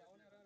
ahora